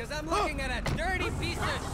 Because I'm looking at a dirty piece of